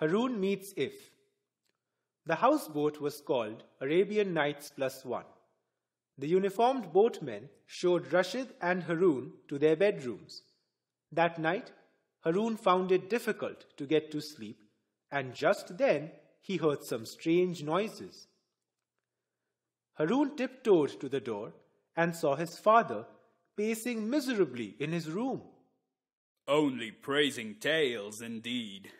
Haroun meets Iff. The houseboat was called Arabian Nights Plus One. The uniformed boatmen showed Rashid and Haroun to their bedrooms. That night, Haroun found it difficult to get to sleep, and just then he heard some strange noises. Haroun tiptoed to the door and saw his father pacing miserably in his room. Only praising tales, indeed.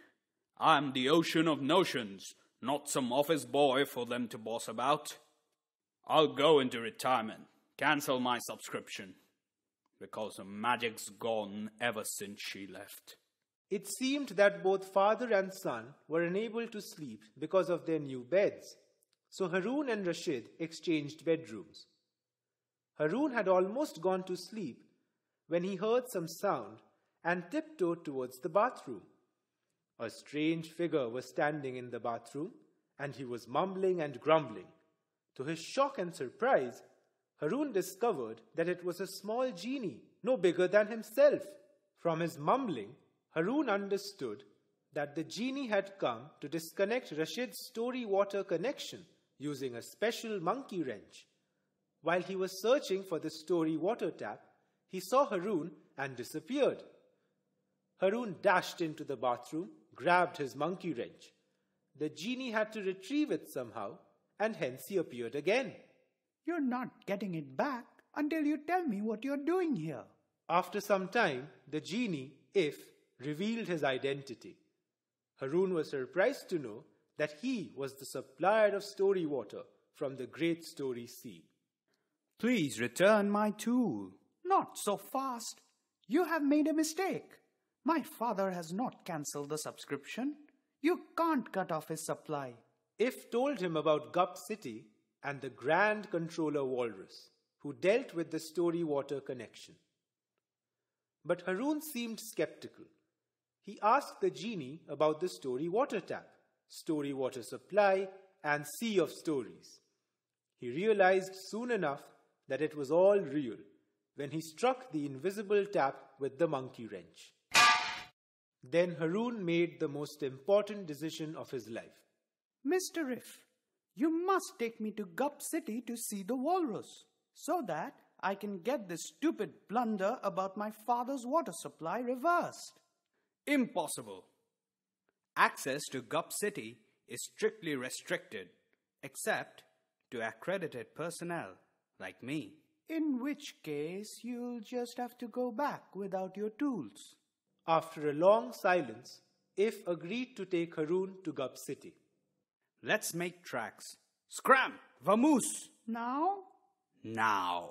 I'm the ocean of notions, not some office boy for them to boss about. I'll go into retirement, cancel my subscription, because the magic's gone ever since she left. It seemed that both father and son were unable to sleep because of their new beds, so Haroun and Rashid exchanged bedrooms. Haroun had almost gone to sleep when he heard some sound and tiptoed towards the bathroom. A strange figure was standing in the bathroom, and he was mumbling and grumbling. To his shock and surprise, Haroun discovered that it was a small genie, no bigger than himself. From his mumbling, Haroun understood that the genie had come to disconnect Rashid's story water connection using a special monkey wrench. While he was searching for the story water tap, he saw Haroun and disappeared. Haroun dashed into the bathroom, grabbed his monkey wrench. The genie had to retrieve it somehow, and hence he appeared again. You're not getting it back until you tell me what you're doing here. After some time, the genie, Iff, revealed his identity. Haroun was surprised to know that he was the supplier of story water from the great story sea. Please return my tool. Not so fast. You have made a mistake. My father has not cancelled the subscription. You can't cut off his supply. Iff told him about Gup City and the Grand Controller Walrus, who dealt with the story water connection. But Haroun seemed skeptical. He asked the genie about the story water tap, story water supply, and sea of stories. He realized soon enough that it was all real when he struck the invisible tap with the monkey wrench. Then Haroun made the most important decision of his life. Mr. Iff, you must take me to Gup City to see the walrus, so that I can get this stupid blunder about my father's water supply reversed. Impossible. Access to Gup City is strictly restricted, except to accredited personnel like me. In which case, you'll just have to go back without your tools. After a long silence, Iff agreed to take Haroun to Gup City. Let's make tracks. Scram! Vamoose! Now? Now.